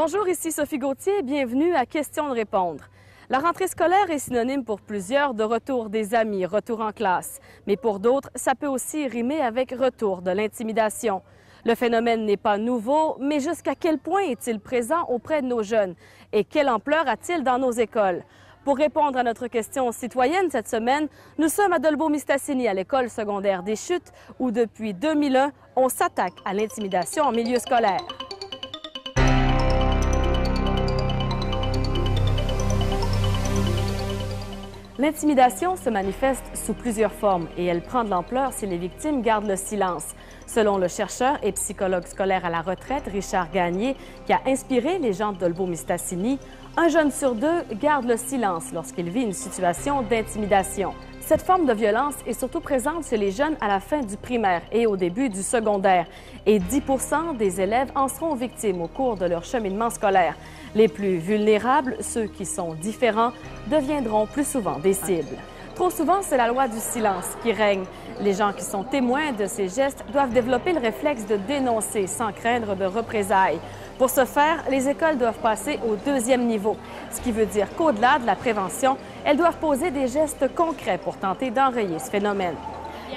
Bonjour, ici Sophie Gauthier. Bienvenue à Question de répondre. La rentrée scolaire est synonyme pour plusieurs de retour des amis, retour en classe. Mais pour d'autres, ça peut aussi rimer avec retour de l'intimidation. Le phénomène n'est pas nouveau, mais jusqu'à quel point est-il présent auprès de nos jeunes? Et quelle ampleur a-t-il dans nos écoles? Pour répondre à notre question citoyenne cette semaine, nous sommes à Dolbeau-Mistassini, à l'école secondaire des Chutes, où depuis 2001, on s'attaque à l'intimidation en milieu scolaire. L'intimidation se manifeste sous plusieurs formes et elle prend de l'ampleur si les victimes gardent le silence. Selon le chercheur et psychologue scolaire à la retraite Richard Gagné, qui a inspiré les gens d'Olbo-Mistassini, un jeune sur deux garde le silence lorsqu'il vit une situation d'intimidation. Cette forme de violence est surtout présente chez les jeunes à la fin du primaire et au début du secondaire. Et 10 des élèves en seront victimes au cours de leur cheminement scolaire. Les plus vulnérables, ceux qui sont différents, deviendront plus souvent des cibles. Trop souvent, c'est la loi du silence qui règne. Les gens qui sont témoins de ces gestes doivent développer le réflexe de dénoncer sans craindre de représailles. Pour ce faire, les écoles doivent passer au deuxième niveau, ce qui veut dire qu'au-delà de la prévention, elles doivent poser des gestes concrets pour tenter d'enrayer ce phénomène.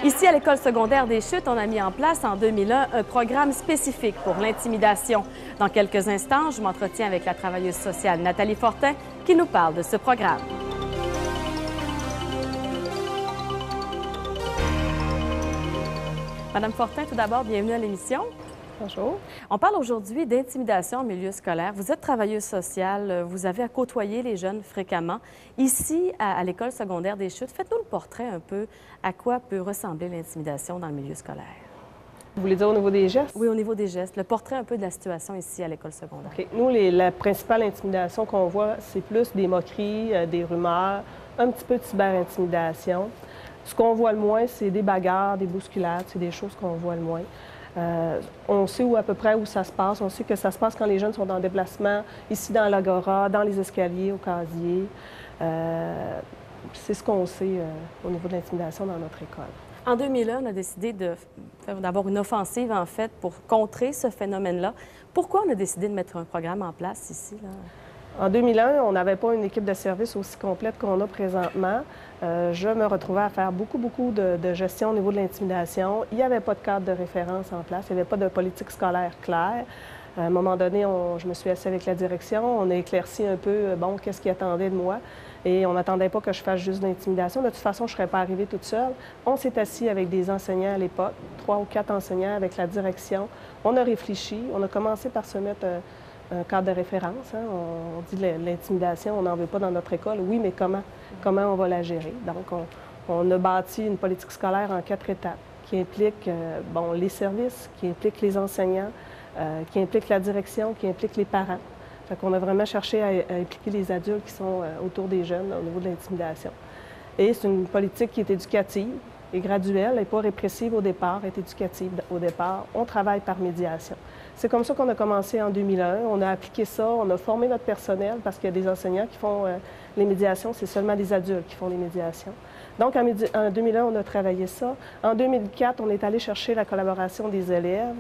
Ici, à l'École secondaire des Chutes, on a mis en place en 2001 un programme spécifique pour l'intimidation. Dans quelques instants, je m'entretiens avec la travailleuse sociale Nathalie Fortin qui nous parle de ce programme. Madame Fortin, tout d'abord, bienvenue à l'émission. Bonjour. On parle aujourd'hui d'intimidation en milieu scolaire. Vous êtes travailleuse sociale, vous avez à côtoyer les jeunes fréquemment. Ici, à, l'école secondaire des Chutes, faites-nous le portrait un peu à quoi peut ressembler l'intimidation dans le milieu scolaire. Vous voulez dire au niveau des gestes? Oui, au niveau des gestes. Le portrait un peu de la situation ici à l'école secondaire. Nous, la principale intimidation qu'on voit, c'est plus des moqueries, euh, des rumeurs, un petit peu de cyber-intimidation. Ce qu'on voit le moins, c'est des bagarres, des bousculades, c'est des choses qu'on voit le moins. Euh, on sait où à peu près où ça se passe. On sait que ça se passe quand les jeunes sont en déplacement, ici dans l'Agora, dans les escaliers, au casier. Euh, c'est ce qu'on sait euh, au niveau de l'intimidation dans notre école. En 2001, on a décidé d'avoir une offensive, en fait, pour contrer ce phénomène-là. Pourquoi on a décidé de mettre un programme en place ici? En 2001, on n'avait pas une équipe de service aussi complète qu'on a présentement. Euh, je me retrouvais à faire beaucoup, beaucoup de, gestion au niveau de l'intimidation. Il n'y avait pas de cadre de référence en place, il n'y avait pas de politique scolaire claire. À un moment donné, je me suis assise avec la direction, on a éclairci un peu, euh, bon, qu'est-ce qu'ils attendaient de moi. Et on n'attendait pas que je fasse juste l'intimidation. De toute façon, je ne serais pas arrivée toute seule. On s'est assis avec des enseignants à l'époque, trois ou quatre enseignants avec la direction. On a réfléchi, on a commencé par se mettre... Euh, un cadre de référence. Hein. On, dit l'intimidation, on n'en veut pas dans notre école. Oui, mais comment? Comment on va la gérer? Donc, on, a bâti une politique scolaire en quatre étapes qui implique euh, bon, les services, qui implique les enseignants, euh, qui implique la direction, qui implique les parents. Fait qu'on a vraiment cherché à, impliquer les adultes qui sont euh, autour des jeunes au niveau de l'intimidation. Et c'est une politique qui est éducative et graduelle, elle n'est pas répressive au départ, est éducative au départ. On travaille par médiation. C'est comme ça qu'on a commencé en 2001. On a appliqué ça, on a formé notre personnel parce qu'il y a des enseignants qui font euh, les médiations, c'est seulement des adultes qui font les médiations. Donc, en, 2001, on a travaillé ça. En 2004, on est allé chercher la collaboration des élèves,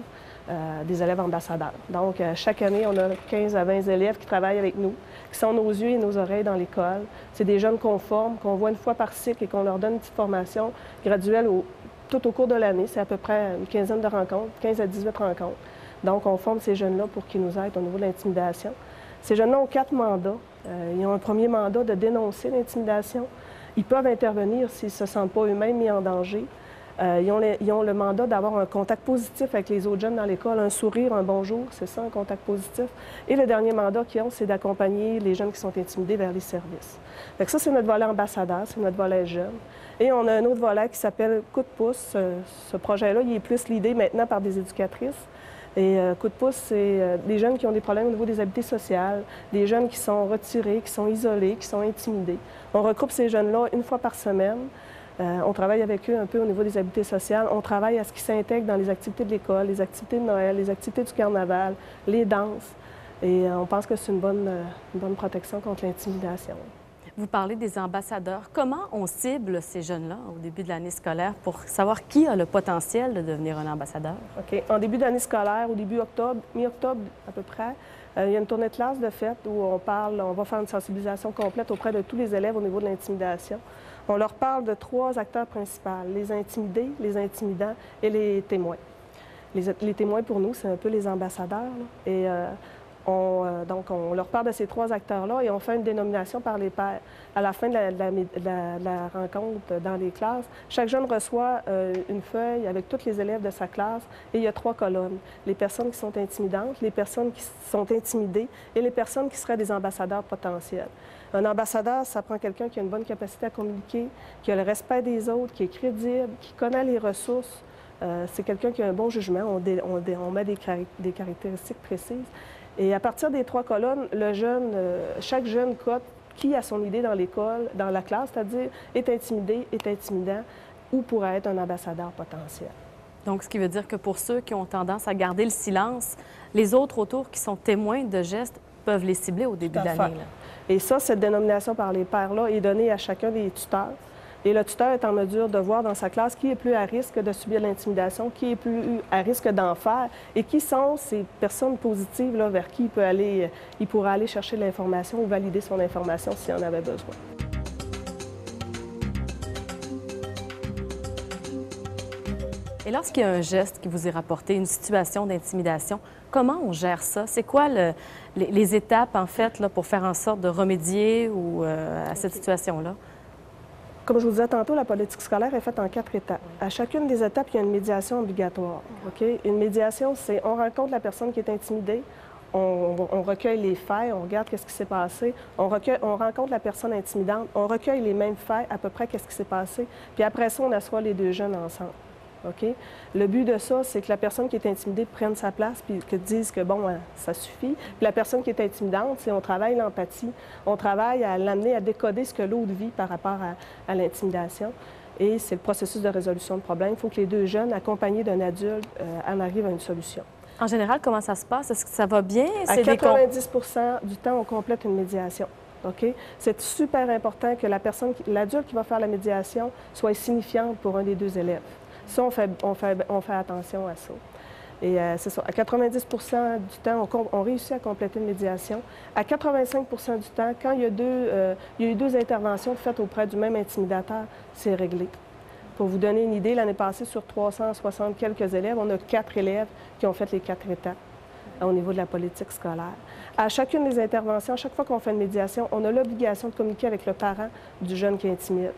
euh, des élèves ambassadeurs. Donc, euh, chaque année, on a 15 à 20 élèves qui travaillent avec nous, qui sont nos yeux et nos oreilles dans l'école. C'est des jeunes conformes qu'on voit une fois par cycle et qu'on leur donne une petite formation graduelle tout au cours de l'année. C'est à peu près une quinzaine de rencontres, 15 à 18 rencontres. Donc, on forme ces jeunes-là pour qu'ils nous aident au niveau de l'intimidation. Ces jeunes-là ont quatre mandats. Euh, ils ont un premier mandat de dénoncer l'intimidation. Ils peuvent intervenir s'ils ne se sentent pas eux-mêmes mis en danger. Euh, ils, ont le mandat d'avoir un contact positif avec les autres jeunes dans l'école, un sourire, un bonjour, c'est ça, un contact positif. Et le dernier mandat qu'ils ont, c'est d'accompagner les jeunes qui sont intimidés vers les services. Fait ça, c'est notre volet ambassadeur, c'est notre volet jeune. Et on a un autre volet qui s'appelle Coup de pouce. Ce, projet-là, il est plus l'idée maintenant par des éducatrices. Et euh, coup de pouce, c'est euh, des jeunes qui ont des problèmes au niveau des habiletés sociales, des jeunes qui sont retirés, qui sont isolés, qui sont intimidés. On regroupe ces jeunes-là une fois par semaine. Euh, on travaille avec eux un peu au niveau des habiletés sociales. On travaille à ce qu'ils s'intègrent dans les activités de l'école, les activités de Noël, les activités du carnaval, les danses. Et on pense que c'est une bonne, une bonne protection contre l'intimidation. Vous parlez des ambassadeurs. Comment on cible ces jeunes-là au début de l'année scolaire pour savoir qui a le potentiel de devenir un ambassadeur? OK. En début d'année scolaire, au début octobre, mi-octobre à peu près, Euh, il y a une tournée de classe de fait où on parle, on va faire une sensibilisation complète auprès de tous les élèves au niveau de l'intimidation. On leur parle de trois acteurs principaux, les intimidés, les intimidants et les témoins. Les, témoins, pour nous, c'est un peu les ambassadeurs. Et euh, euh, donc, on leur parle de ces trois acteurs-là et on fait une dénomination par les pairs. À la fin de la, rencontre dans les classes, chaque jeune reçoit euh, une feuille avec tous les élèves de sa classe et il y a trois colonnes. Les personnes qui sont intimidantes, les personnes qui sont intimidées et les personnes qui seraient des ambassadeurs potentiels. Un ambassadeur, ça prend quelqu'un qui a une bonne capacité à communiquer, qui a le respect des autres, qui est crédible, qui connaît les ressources. Euh, c'est quelqu'un qui a un bon jugement. On, on, met des, des caractéristiques précises. Et à partir des trois colonnes, le jeune, euh, chaque jeune cote qui a son idée dans l'école, dans la classe, c'est-à-dire est intimidé, est intimidant ou pourrait être un ambassadeur potentiel. Donc, ce qui veut dire que pour ceux qui ont tendance à garder le silence, les autres autour qui sont témoins de gestes peuvent les cibler au début de l'année. Et ça, cette dénomination par les pairs-là est donnée à chacun des tuteurs. Et le tuteur est en mesure de voir dans sa classe qui est plus à risque de subir l'intimidation, qui est plus à risque d'en faire et qui sont ces personnes positives vers qui il, peut aller, il pourra aller chercher l'information ou valider son information s'il en avait besoin. Et lorsqu'il y a un geste qui vous est rapporté, une situation d'intimidation, comment on gère ça? C'est quoi les, étapes, en fait, là, pour faire en sorte de remédier ou, euh, à cette situation-là? Comme je vous disais tantôt, la politique scolaire est faite en quatre étapes. À chacune des étapes, il y a une médiation obligatoire. Une médiation, c'est on rencontre la personne qui est intimidée, on, recueille les faits, on regarde qu'est-ce qui s'est passé, on, recueille, on rencontre la personne intimidante, on recueille les mêmes faits, à peu près qu'est-ce qui s'est passé, puis après ça, on assoit les deux jeunes ensemble. OK? Le but de ça, c'est que la personne qui est intimidée prenne sa place puis que dise que, bon, hein, ça suffit. Puis la personne qui est intimidante, c'est on travaille l'empathie, on travaille à l'amener à décoder ce que l'autre vit par rapport à, l'intimidation. Et c'est le processus de résolution de problème. Il faut que les deux jeunes, accompagnés d'un adulte, euh, en arrivent à une solution. En général, comment ça se passe? Est-ce que ça va bien? À 90 du temps, on complète une médiation. C'est super important que la personne, l'adulte qui va faire la médiation soit signifiante pour un des deux élèves. Ça, on fait, on fait, on fait attention à ça. Et euh, c'est ça. À 90% du temps, on, réussit à compléter une médiation. À 85% du temps, quand il y, a deux, euh, eu deux interventions faites auprès du même intimidateur, c'est réglé. Pour vous donner une idée, l'année passée, sur 360 quelques élèves, on a quatre élèves qui ont fait les quatre étapes euh, au niveau de la politique scolaire. À chacune des interventions, à chaque fois qu'on fait une médiation, on a l'obligation de communiquer avec le parent du jeune qui intimide.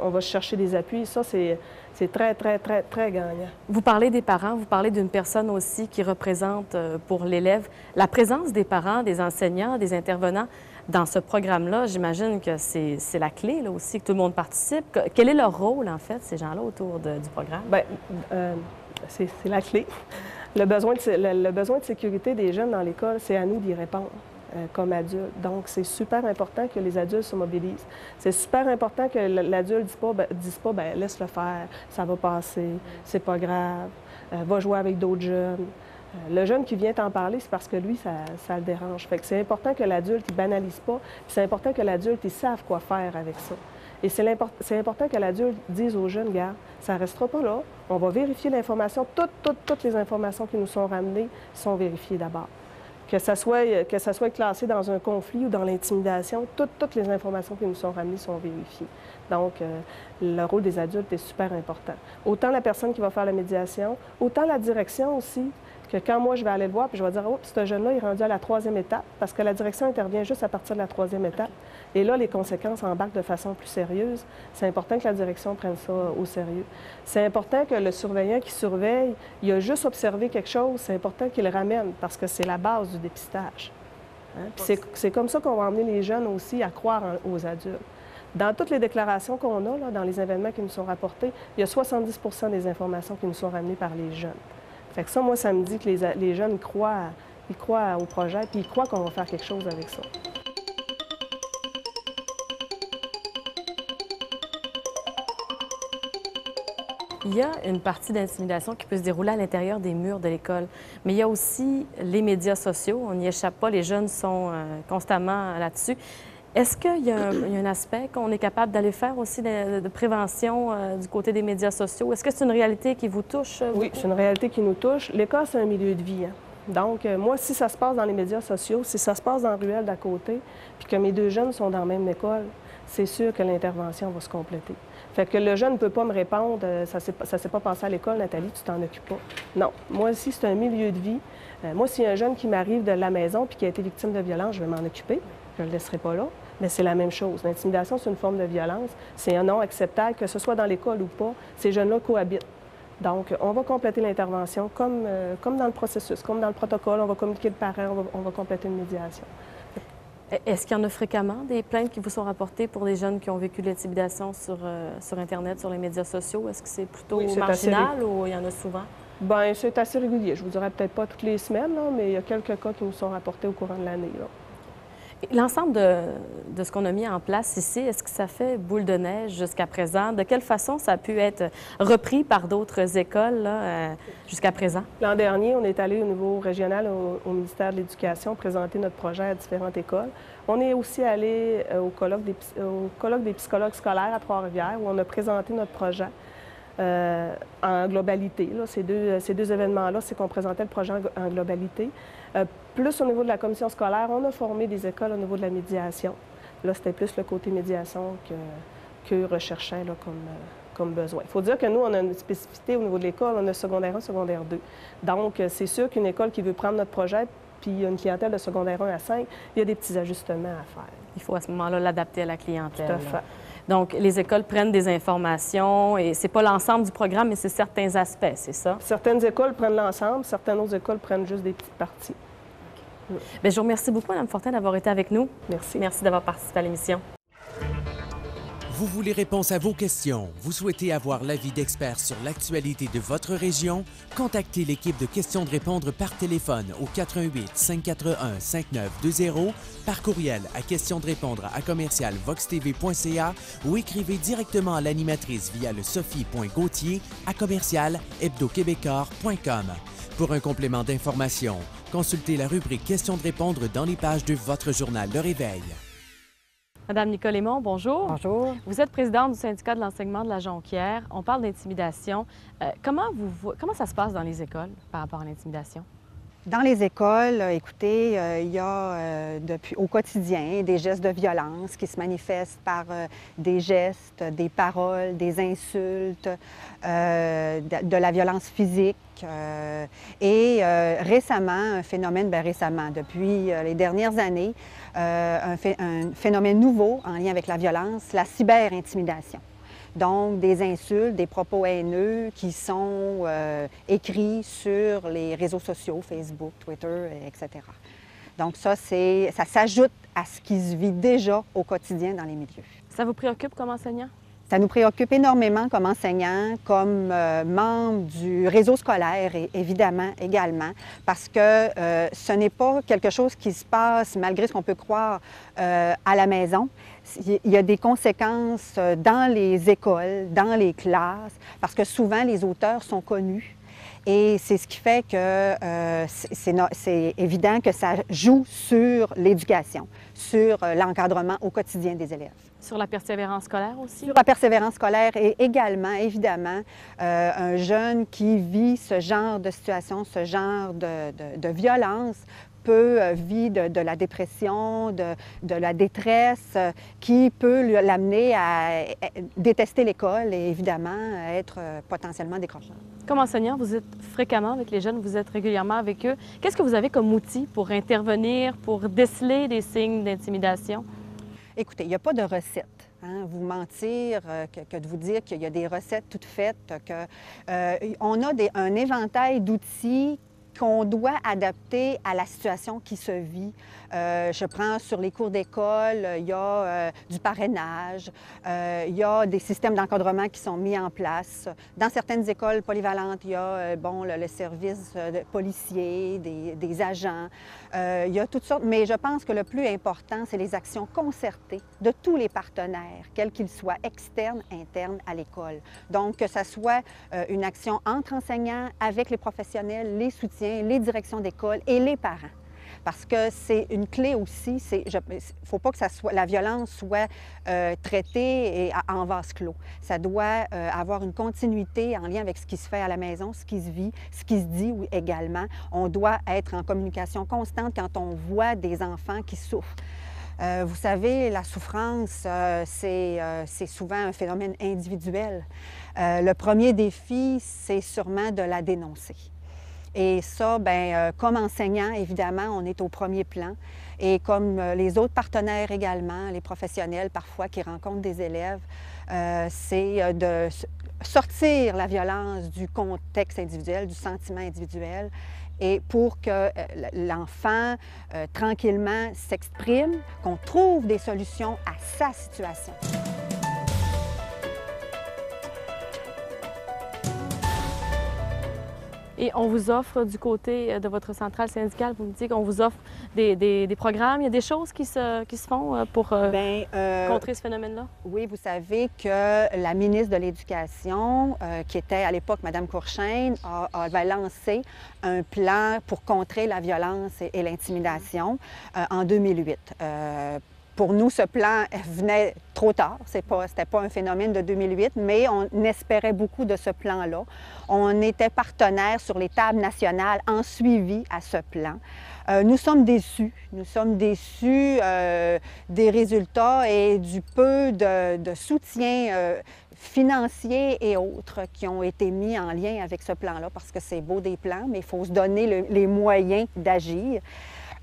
On va chercher des appuis. Ça, c'est très, très, très, très gagnant. Vous parlez des parents, vous parlez d'une personne aussi qui représente euh, pour l'élève la présence des parents, des enseignants, des intervenants dans ce programme-là. J'imagine que c'est la clé là, aussi, que tout le monde participe. Quel est leur rôle, en fait, ces gens-là, autour du programme? Bien, euh, c'est la clé. Le besoin, de, le besoin de sécurité des jeunes dans l'école, c'est à nous d'y répondre. Euh, comme adulte. Donc, c'est super important que les adultes se mobilisent. C'est super important que l'adulte ne dise pas, ben, dise pas ben, laisse le faire, ça va passer, c'est pas grave, euh, va jouer avec d'autres jeunes. Euh, le jeune qui vient t'en parler, c'est parce que lui, ça, le dérange. Fait que c'est important que l'adulte ne banalise pas, c'est important que l'adulte, il sache quoi faire avec ça. Et c'est important que l'adulte dise aux jeunes, gars, ça restera pas là, on va vérifier l'information. Toutes les informations qui nous sont ramenées sont vérifiées d'abord que ça, soit, que ça soit classé dans un conflit ou dans l'intimidation, toutes, les informations qui nous sont ramenées sont vérifiées. Donc, euh, le rôle des adultes est super important. Autant la personne qui va faire la médiation, autant la direction aussi que quand moi, je vais aller le voir, puis je vais dire, oh, ce jeune-là est rendu à la troisième étape, parce que la direction intervient juste à partir de la troisième étape. Et là, les conséquences embarquent de façon plus sérieuse. C'est important que la direction prenne ça au sérieux. C'est important que le surveillant qui surveille, il a juste observé quelque chose, c'est important qu'il le ramène, parce que c'est la base du dépistage. Hein? C'est comme ça qu'on va emmener les jeunes aussi à croire aux adultes. Dans toutes les déclarations qu'on a, là, dans les événements qui nous sont rapportés, il y a 70% des informations qui nous sont ramenées par les jeunes. Fait que ça, moi, ça me dit que les, jeunes croient, ils croient au projet, puis ils croient qu'on va faire quelque chose avec ça. Il y a une partie d'intimidation qui peut se dérouler à l'intérieur des murs de l'école, mais il y a aussi les médias sociaux. On n'y échappe pas, les jeunes sont euh, constamment là-dessus. Est-ce qu'il y, a un aspect qu'on est capable d'aller faire aussi de, prévention euh, du côté des médias sociaux? Est-ce que c'est une réalité qui vous touche? Euh, oui, c'est une réalité qui nous touche. L'école, c'est un milieu de vie. Hein. Donc, euh, moi, si ça se passe dans les médias sociaux, si ça se passe dans la ruelle d'à côté, puis que mes deux jeunes sont dans la même école, c'est sûr que l'intervention va se compléter. Fait que le jeune ne peut pas me répondre euh, ça ne s'est pas passé à l'école, Nathalie, tu t'en occupes pas. Non. Moi aussi, c'est un milieu de vie. Euh, moi, a un jeune qui m'arrive de la maison puis qui a été victime de violence, je vais m'en occuper. Je ne le laisserai pas là. Mais c'est la même chose. L'intimidation, c'est une forme de violence. C'est un non acceptable, que ce soit dans l'école ou pas. Ces jeunes-là cohabitent. Donc, on va compléter l'intervention comme, euh, comme dans le processus, comme dans le protocole. On va communiquer le parent, on va compléter une médiation. Est-ce qu'il y en a fréquemment des plaintes qui vous sont rapportées pour des jeunes qui ont vécu de l'intimidation sur, euh, sur Internet, sur les médias sociaux? Est-ce que c'est plutôt marginal ou il y en a souvent? Bien, c'est assez régulier. Je vous dirais peut-être pas toutes les semaines, mais il y a quelques cas qui nous sont rapportés au courant de l'année. L'ensemble de, ce qu'on a mis en place ici, est-ce que ça fait boule de neige jusqu'à présent? De quelle façon ça a pu être repris par d'autres écoles euh, jusqu'à présent? L'an dernier, on est allé au niveau régional au, ministère de l'Éducation présenter notre projet à différentes écoles. On est aussi allé euh, au, colloque des, psychologues scolaires à Trois-Rivières où on a présenté notre projet. Euh, en globalité. Ces deux événements-là, c'est qu'on présentait le projet en, globalité. Euh, plus au niveau de la commission scolaire, on a formé des écoles au niveau de la médiation. Là, c'était plus le côté médiation que, que recherchaient comme, euh, comme besoin. Il faut dire que nous, on a une spécificité au niveau de l'école, on a secondaire 1, secondaire 2. Donc, c'est sûr qu'une école qui veut prendre notre projet, puis une clientèle de secondaire 1 à 5, il y a des petits ajustements à faire. Il faut à ce moment-là l'adapter à la clientèle. Tout à fait. Donc, les écoles prennent des informations et c'est pas l'ensemble du programme, mais c'est certains aspects, c'est ça? Certaines écoles prennent l'ensemble, certaines autres écoles prennent juste des petites parties. Bien, je vous remercie beaucoup, Mme Fortin, d'avoir été avec nous. Merci. Merci d'avoir participé à l'émission. Vous voulez réponse à vos questions? Vous souhaitez avoir l'avis d'experts sur l'actualité de votre région? Contactez l'équipe de questions de répondre par téléphone au 88 541 5920, par courriel à questions de répondre à commercial voxtv.ca ou écrivez directement à l'animatrice via le sophie.gautier à commercial hebdoquébécois.com. Pour un complément d'information, consultez la rubrique questions de répondre dans les pages de votre journal Le Réveil. Madame Nicole Aymon, bonjour. Bonjour. Vous êtes présidente du syndicat de l'enseignement de la Jonquière. On parle d'intimidation. Euh, comment, vous, comment ça se passe dans les écoles par rapport à l'intimidation? Dans les écoles, euh, écoutez, euh, il y a depuis, au quotidien des gestes de violence qui se manifestent par des gestes, des paroles, des insultes, de, la violence physique. et récemment, un phénomène, bien récemment, depuis les dernières années, un, un, phénomène nouveau en lien avec la violence, la cyberintimidation. Donc, des insultes, des propos haineux qui sont euh, écrits sur les réseaux sociaux, Facebook, Twitter, etc. Donc, ça, ça s'ajoute à ce qui se vit déjà au quotidien dans les milieux. Ça vous préoccupe comme enseignant? Ça nous préoccupe énormément comme enseignants, comme euh, membres du réseau scolaire et évidemment également, parce que euh, ce n'est pas quelque chose qui se passe, malgré ce qu'on peut croire, euh, à la maison. Il y a des conséquences dans les écoles, dans les classes, parce que souvent les auteurs sont connus. Et c'est ce qui fait que c'est évident que ça joue sur l'éducation, sur l'encadrement au quotidien des élèves. Sur la persévérance scolaire aussi? Sur la persévérance scolaire et également, évidemment, euh, un jeune qui vit ce genre de situation, ce genre de, violence peut euh, vivre de, la dépression, de, la détresse, euh, qui peut l'amener à détester l'école et évidemment à être potentiellement décrocheur. Comme enseignant, vous êtes fréquemment avec les jeunes, vous êtes régulièrement avec eux. Qu'est-ce que vous avez comme outil pour intervenir, pour déceler des signes d'intimidation? Écoutez, il n'y a pas de recette. Hein. Vous mentir euh, que, de vous dire qu'il y a des recettes toutes faites, qu'on euh, a un éventail d'outils qu'on doit adapter à la situation qui se vit. Euh, je prends sur les cours d'école, il y a euh, du parrainage, euh, il y a des systèmes d'encadrement qui sont mis en place. Dans certaines écoles polyvalentes, il y a bon, le, service de policier, des agents, il y a toutes sortes, mais je pense que le plus important, c'est les actions concertées de tous les partenaires, quels qu'ils soient, externes, internes à l'école. Donc, que ce soit une action entre enseignants, avec les professionnels, les soutiens, les directions d'école et les parents. Parce que c'est une clé aussi. Il ne faut pas que la violence soit euh, traitée en vase clos. Ça doit euh, avoir une continuité en lien avec ce qui se fait à la maison, ce qui se vit, ce qui se dit également. On doit être en communication constante quand on voit des enfants qui souffrent. Euh, vous savez, la souffrance, c'est souvent un phénomène individuel. le premier défi, c'est sûrement de la dénoncer. Et ça, ben, euh, comme enseignant, évidemment, on est au premier plan. Et comme euh, les autres partenaires également, les professionnels parfois qui rencontrent des élèves, euh, c'est de sortir la violence du contexte individuel, du sentiment individuel, et pour que l'enfant tranquillement s'exprime, qu'on trouve des solutions à sa situation. Et on vous offre du côté euh, de votre centrale syndicale, vous me dites qu'on vous offre des, programmes, il y a des choses qui se, qui se font euh, pour euh, Bien, contrer ce phénomène-là? Oui, vous savez que la ministre de l'Éducation, qui était à l'époque Mme Courchaine, avait lancé un plan pour contrer la violence et, l'intimidation en 2008 pour nous, ce plan venait trop tard. Ce n'était pas un phénomène de 2008, mais on espérait beaucoup de ce plan-là. On était partenaire sur les tables nationales en suivi à ce plan. Euh, nous sommes déçus. Nous sommes déçus euh, des résultats et du peu de, soutien euh, financier et autres qui ont été mis en lien avec ce plan-là, parce que c'est beau des plans, mais il faut se donner les moyens d'agir.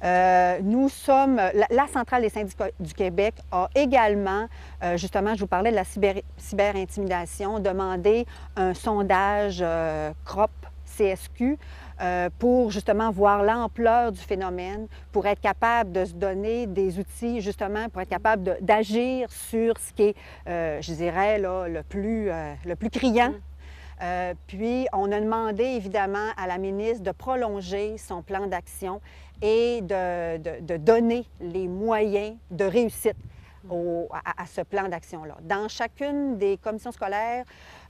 Euh, nous sommes, la, Centrale des syndicats du Québec a également, euh, justement, je vous parlais de la cyber-intimidation, demandé un sondage euh, CROP, CSQ, pour justement voir l'ampleur du phénomène, pour être capable de se donner des outils, justement, pour être capable d'agir sur ce qui est, je dirais, là, le, plus, le plus criant. Mm. puis, on a demandé évidemment à la ministre de prolonger son plan d'action et de, donner les moyens de réussite à, ce plan d'action-là. Dans chacune des commissions scolaires,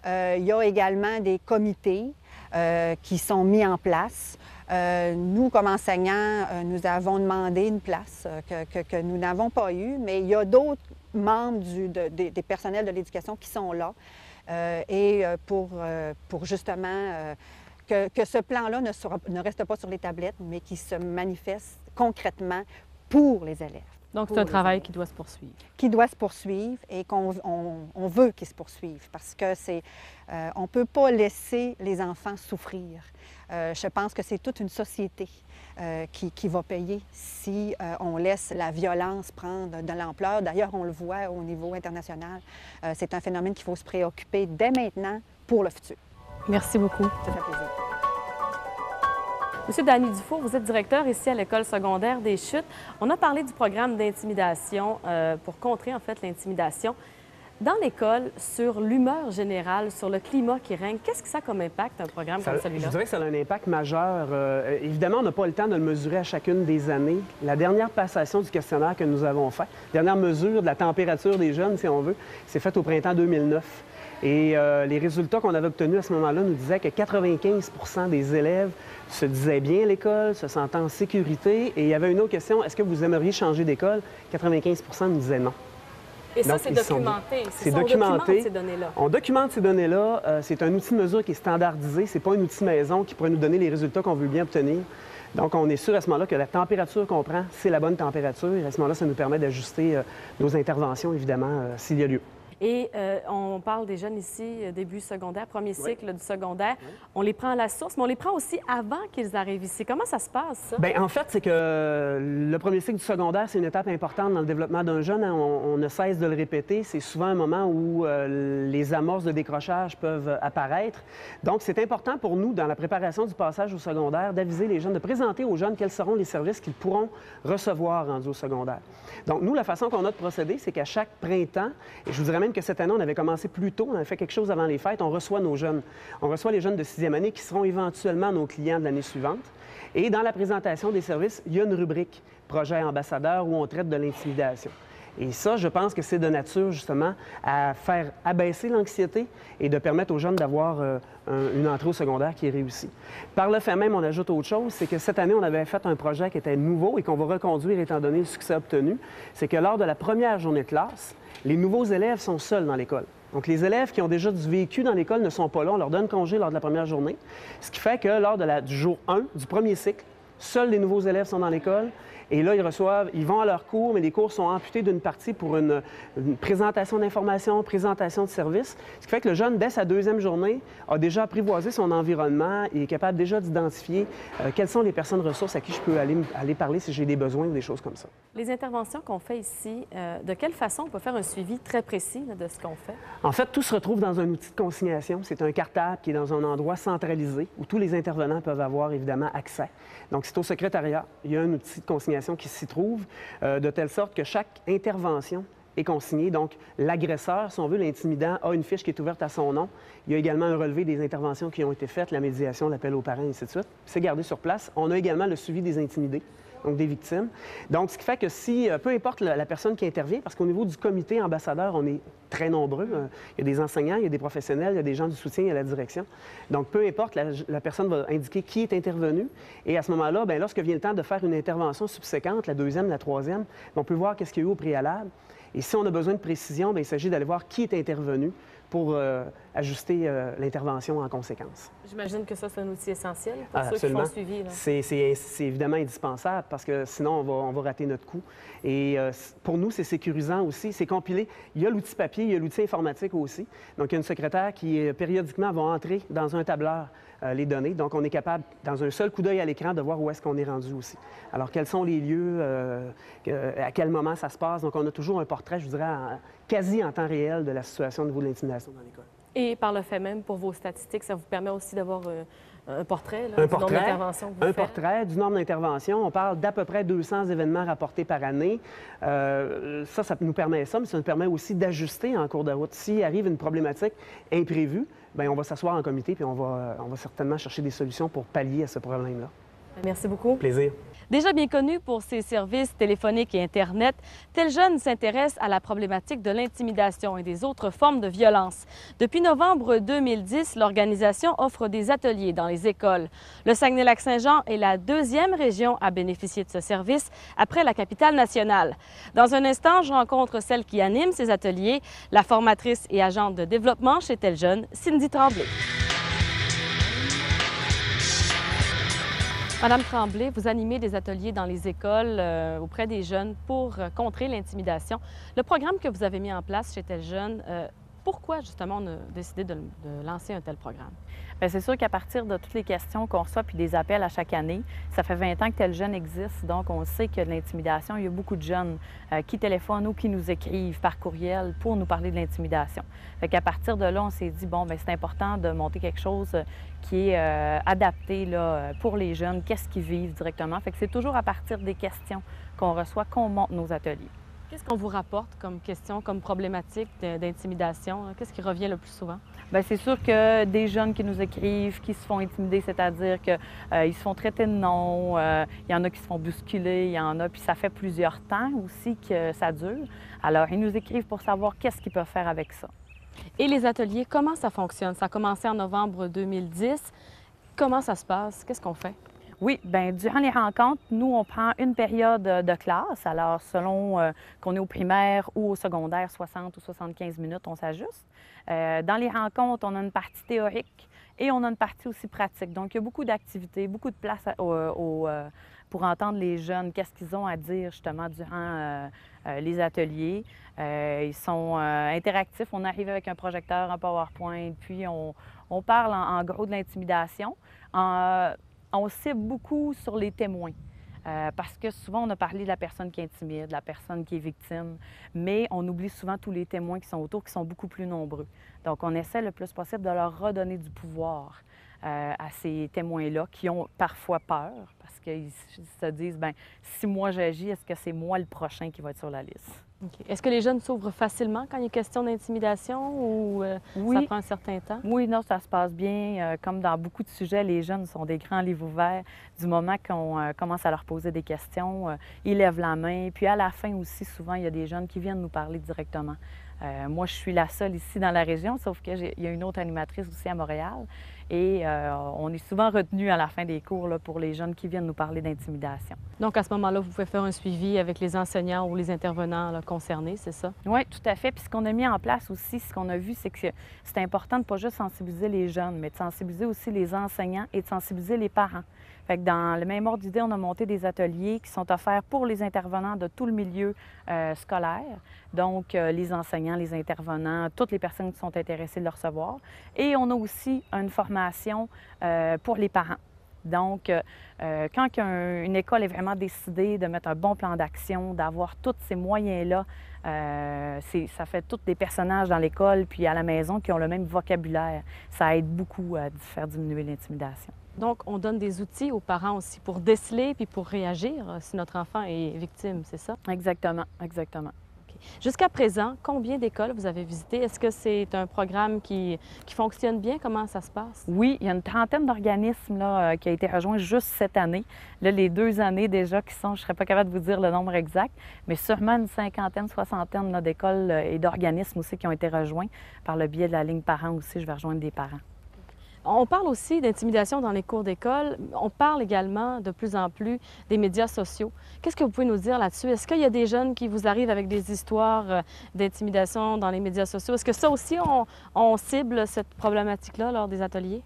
euh, il y a également des comités euh, qui sont mis en place. Euh, nous, comme enseignants, nous avons demandé une place que, nous n'avons pas eue, mais il y a d'autres membres des personnels de l'éducation qui sont là. et pour, pour justement que, ce plan-là ne, ne, reste pas sur les tablettes, mais qui se manifeste concrètement pour les élèves. Donc, c'est un travail qui doit se poursuivre. Qui doit se poursuivre et qu'on on, veut qu'il se poursuive parce que c'est, euh, on ne peut pas laisser les enfants souffrir. Euh, je pense que c'est toute une société euh, qui, qui, va payer si on laisse la violence prendre de l'ampleur. D'ailleurs, on le voit au niveau international. c'est un phénomène qu'il faut se préoccuper dès maintenant pour le futur. Merci beaucoup. Ça fait plaisir. Monsieur Danny Dufour, vous êtes directeur ici à l'École secondaire des Chutes. On a parlé du programme d'intimidation euh, pour contrer en fait l'intimidation. Dans l'école, sur l'humeur générale, sur le climat qui règne, qu'est-ce que ça a comme impact, un programme comme celui-là? Je dirais que ça a un impact majeur. Euh, évidemment, on n'a pas le temps de le mesurer à chacune des années. La dernière passation du questionnaire que nous avons fait, dernière mesure de la température des jeunes, si on veut, c'est faite au printemps 2009. Et euh, les résultats qu'on avait obtenus à ce moment-là nous disaient que 95% des élèves se disaient bien à l'école, se sentaient en sécurité. Et il y avait une autre question, est-ce que vous aimeriez changer d'école? 95% nous disaient non. Et ça, c'est documenté. C'est documenté. On documente ces données-là. On documente ces données-là. Euh, c'est un outil de mesure qui est standardisé. Ce n'est pas un outil maison qui pourrait nous donner les résultats qu'on veut bien obtenir. Donc, on est sûr à ce moment-là que la température qu'on prend, c'est la bonne température. Et à ce moment-là, ça nous permet d'ajuster euh, nos interventions, évidemment, s'il y a lieu. Et euh, on parle des jeunes ici, euh, début secondaire, premier cycle du secondaire. On les prend à la source, mais on les prend aussi avant qu'ils arrivent ici. Comment ça se passe, ça? Bien, en fait, c'est que le premier cycle du secondaire, c'est une étape importante dans le développement d'un jeune. Hein. On, ne cesse de le répéter. C'est souvent un moment où euh, les amorces de décrochage peuvent apparaître. Donc, c'est important pour nous, dans la préparation du passage au secondaire, d'aviser les jeunes, de présenter aux jeunes quels seront les services qu'ils pourront recevoir rendus au secondaire. Donc, nous, la façon qu'on a de procéder, c'est qu'à chaque printemps, et je vous dirais même que cette année, on avait commencé plus tôt, on avait fait quelque chose avant les fêtes, on reçoit nos jeunes. On reçoit les jeunes de sixième année qui seront éventuellement nos clients de l'année suivante. Et dans la présentation des services, il y a une rubrique projet ambassadeur où on traite de l'intimidation. Et ça, je pense que c'est de nature justement à faire abaisser l'anxiété et de permettre aux jeunes d'avoir euh, une entrée au secondaire qui est réussie. Par le fait même, on ajoute autre chose, c'est que cette année, on avait fait un projet qui était nouveau et qu'on va reconduire étant donné le succès obtenu. C'est que lors de la première journée de classe, les nouveaux élèves sont seuls dans l'école. Donc, les élèves qui ont déjà du vécu dans l'école ne sont pas là. On leur donne congé lors de la première journée. Ce qui fait que lors de la, du jour 1 du premier cycle, seuls les nouveaux élèves sont dans l'école et là, ils reçoivent, ils vont à leurs cours, mais les cours sont amputés d'une partie pour une, présentation d'informations, présentation de services. Ce qui fait que le jeune, dès sa deuxième journée, a déjà apprivoisé son environnement et est capable déjà d'identifier euh, quelles sont les personnes ressources à qui je peux aller, aller parler si j'ai des besoins ou des choses comme ça. Les interventions qu'on fait ici, euh, de quelle façon on peut faire un suivi très précis de ce qu'on fait? En fait, tout se retrouve dans un outil de consignation. C'est un cartable qui est dans un endroit centralisé où tous les intervenants peuvent avoir évidemment accès. Donc, c'est au secrétariat. Il y a un outil de consignation qui s'y trouve, euh, de telle sorte que chaque intervention est consignée. Donc, l'agresseur, si on veut, l'intimidant, a une fiche qui est ouverte à son nom. Il y a également un relevé des interventions qui ont été faites, la médiation, l'appel aux parents, et ainsi de suite. C'est gardé sur place. On a également le suivi des intimidés donc des victimes. Donc, ce qui fait que si, euh, peu importe la, personne qui intervient, parce qu'au niveau du comité ambassadeur, on est très nombreux. Euh, il y a des enseignants, il y a des professionnels, il y a des gens du soutien, il y a la direction. Donc, peu importe, la, personne va indiquer qui est intervenu. Et à ce moment-là, bien, lorsque vient le temps de faire une intervention subséquente, la deuxième, la troisième, on peut voir qu'est-ce qu'il y a eu au préalable. Et si on a besoin de précision, bien, il s'agit d'aller voir qui est intervenu pour euh, ajuster euh, l'intervention en conséquence. J'imagine que ça, c'est un outil essentiel pour ceux qui font suivi. C'est évidemment indispensable parce que sinon, on va, on va rater notre coup. Et euh, pour nous, c'est sécurisant aussi. C'est compilé. Il y a l'outil papier, il y a l'outil informatique aussi. Donc, il y a une secrétaire qui, périodiquement, va entrer dans un tableur euh, les données. Donc, on est capable, dans un seul coup d'œil à l'écran, de voir où est-ce qu'on est rendu aussi. Alors, quels sont les lieux, euh, à quel moment ça se passe? Donc, on a toujours un portrait, je dirais, quasi en temps réel de la situation au niveau de l'intimidation dans l'école. Et par le fait même, pour vos statistiques, ça vous permet aussi d'avoir euh, un portrait un du portrait, nombre d'interventions Un portrait du nombre d'interventions. On parle d'à peu près 200 événements rapportés par année. ça, ça nous permet ça, mais ça nous permet aussi d'ajuster en cours de route. S'il arrive une problématique imprévue, Bien, on va s'asseoir en comité puis on va, on va certainement chercher des solutions pour pallier à ce problème-là. Merci beaucoup. Plaisir. Déjà bien connu pour ses services téléphoniques et Internet, Tel Jeune s'intéresse à la problématique de l'intimidation et des autres formes de violence. Depuis novembre 2010, l'organisation offre des ateliers dans les écoles. Le Saguenay-Lac-Saint-Jean est la deuxième région à bénéficier de ce service après la capitale nationale. Dans un instant, je rencontre celle qui anime ces ateliers, la formatrice et agente de développement chez Tel Jeune, Cindy Tremblay. Madame Tremblay, vous animez des ateliers dans les écoles euh, auprès des jeunes pour euh, contrer l'intimidation. Le programme que vous avez mis en place chez Tel Jeune, euh, pourquoi justement on a décidé de, lancer un tel programme? C'est sûr qu'à partir de toutes les questions qu'on reçoit puis des appels à chaque année, ça fait 20 ans que tel jeune existe, donc on sait a de l'intimidation. Il y a beaucoup de jeunes qui téléphonent ou qui nous écrivent par courriel pour nous parler de l'intimidation. Fait qu'à partir de là, on s'est dit, bon, c'est important de monter quelque chose qui est euh, adapté pour les jeunes, qu'est-ce qu'ils vivent directement? Fait que c'est toujours à partir des questions qu'on reçoit qu'on monte nos ateliers. Qu'est-ce qu'on vous rapporte comme question, comme problématique d'intimidation? Qu'est-ce qui revient le plus souvent? Bien, c'est sûr que des jeunes qui nous écrivent, qui se font intimider, c'est-à-dire qu'ils euh, se font traiter de non, euh, il y en a qui se font bousculer, il y en a, puis ça fait plusieurs temps aussi que ça dure. Alors, ils nous écrivent pour savoir qu'est-ce qu'ils peuvent faire avec ça. Et les ateliers, comment ça fonctionne? Ça a commencé en novembre 2010. Comment ça se passe? Qu'est-ce qu'on fait? Oui, bien, durant les rencontres, nous, on prend une période de classe. Alors, selon euh, qu'on est au primaire ou au secondaire, 60 ou 75 minutes, on s'ajuste. Euh, dans les rencontres, on a une partie théorique et on a une partie aussi pratique. Donc, il y a beaucoup d'activités, beaucoup de place euh, pour entendre les jeunes, qu'est-ce qu'ils ont à dire justement durant euh, euh, les ateliers. Euh, ils sont interactifs. On arrive avec un projecteur, un PowerPoint, puis on, parle en, gros de l'intimidation. On cible beaucoup sur les témoins. parce que souvent, on a parlé de la personne qui est intimide, de la personne qui est victime, mais on oublie souvent tous les témoins qui sont autour, qui sont beaucoup plus nombreux. Donc, on essaie le plus possible de leur redonner du pouvoir. Euh, à ces témoins-là qui ont parfois peur parce qu'ils se disent, ben si moi j'agis, est-ce que c'est moi le prochain qui va être sur la liste? Est-ce que les jeunes s'ouvrent facilement quand il est question d'intimidation ou euh, Oui. ça prend un certain temps? Oui, non, ça se passe bien. Euh, comme dans beaucoup de sujets, les jeunes sont des grands livres ouverts. Du moment qu'on euh, commence à leur poser des questions, ils lèvent la main. Puis à la fin aussi, souvent, il y a des jeunes qui viennent nous parler directement. Euh, moi, je suis la seule ici dans la région, sauf qu'il y a une autre animatrice aussi à Montréal. Et euh, on est souvent retenu à la fin des cours là, pour les jeunes qui viennent nous parler d'intimidation. Donc, à ce moment-là, vous pouvez faire un suivi avec les enseignants ou les intervenants là, concernés, c'est ça? Oui, tout à fait. Puis ce qu'on a mis en place aussi, ce qu'on a vu, c'est que c'est important de pas juste sensibiliser les jeunes, mais de sensibiliser aussi les enseignants et de sensibiliser les parents. Dans le même ordre d'idée, on a monté des ateliers qui sont offerts pour les intervenants de tout le milieu euh, scolaire, donc euh, les enseignants, les intervenants, toutes les personnes qui sont intéressées de le recevoir. Et on a aussi une formation euh, pour les parents. Donc, euh, euh, quand un- une école est vraiment décidée de mettre un bon plan d'action, d'avoir tous ces moyens-là, euh, ça fait tous des personnages dans l'école puis à la maison qui ont le même vocabulaire. Ça aide beaucoup à faire diminuer l'intimidation. Donc, on donne des outils aux parents aussi pour déceler puis pour réagir si notre enfant est victime, c'est ça? Exactement, exactement. Jusqu'à présent, combien d'écoles vous avez visité? Est-ce que c'est un programme qui, fonctionne bien? Comment ça se passe? Oui, il y a une trentaine d'organismes euh, qui a été rejoint juste cette année. Là, les deux années déjà qui sont, je ne serais pas capable de vous dire le nombre exact, mais sûrement une cinquantaine, soixantaine d'écoles euh, et d'organismes aussi qui ont été rejoints par le biais de la ligne parents aussi. Je vais rejoindre des parents. On parle aussi d'intimidation dans les cours d'école. On parle également de plus en plus des médias sociaux. Qu'est-ce que vous pouvez nous dire là-dessus? Est-ce qu'il y a des jeunes qui vous arrivent avec des histoires euh, d'intimidation dans les médias sociaux? Est-ce que ça aussi, on, on cible cette problématique-là lors des ateliers?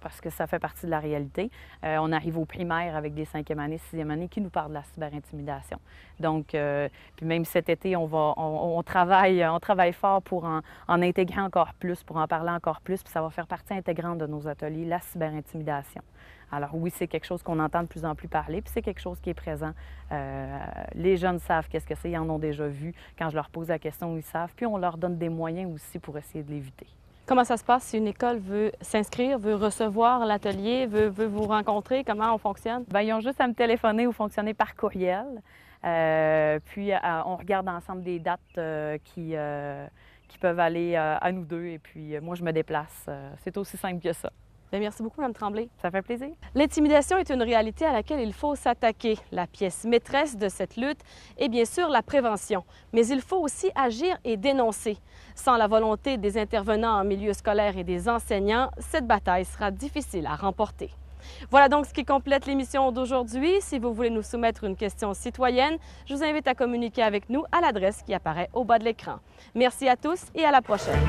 Parce que ça fait partie de la réalité. Euh, on arrive aux primaires avec des cinquième années, sixième année qui nous parlent de la cyberintimidation. Donc, euh, puis même cet été, on, va, on, on travaille, travaille fort pour en, intégrer encore plus, pour en parler encore plus, puis ça va faire partie intégrante de nos ateliers, la cyberintimidation. Alors oui, c'est quelque chose qu'on entend de plus en plus parler, puis c'est quelque chose qui est présent. Euh, les jeunes savent qu'est-ce que c'est, ils en ont déjà vu. Quand je leur pose la question, ils savent, puis on leur donne des moyens aussi pour essayer de l'éviter. Comment ça se passe si une école veut s'inscrire, veut recevoir l'atelier, veut, vous rencontrer? Comment on fonctionne? Bien, ils ont juste à me téléphoner ou fonctionner par courriel. Euh, puis, euh, on regarde ensemble des dates euh, qui, qui peuvent aller à nous deux. Et puis, moi, je me déplace. C'est aussi simple que ça. Bien, merci beaucoup, Mme Tremblay. Ça fait plaisir. L'intimidation est une réalité à laquelle il faut s'attaquer. La pièce maîtresse de cette lutte est bien sûr la prévention, mais il faut aussi agir et dénoncer. Sans la volonté des intervenants en milieu scolaire et des enseignants, cette bataille sera difficile à remporter. Voilà donc ce qui complète l'émission d'aujourd'hui. Si vous voulez nous soumettre une question citoyenne, je vous invite à communiquer avec nous à l'adresse qui apparaît au bas de l'écran. Merci à tous et à la prochaine.